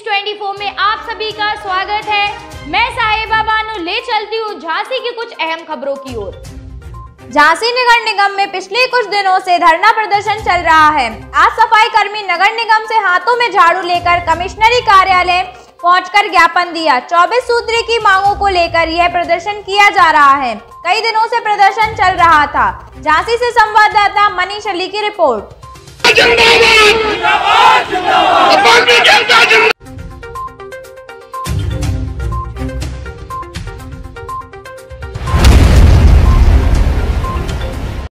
News 24 में आप सभी का स्वागत है। मैं साहेबा बानो ले चलती हूँ झांसी की कुछ अहम खबरों की ओर। झांसी नगर निगम में पिछले कुछ दिनों से धरना प्रदर्शन चल रहा है। आज सफ़ाई कर्मी नगर निगम से हाथों में झाड़ू लेकर कमिश्नरी कार्यालय पहुंचकर ज्ञापन दिया। 24 सूत्री की मांगों को लेकर यह प्रदर्शन किया जा रहा है। कई दिनों से प्रदर्शन चल रहा था। झांसी से संवाददाता मनीष अली की रिपोर्ट।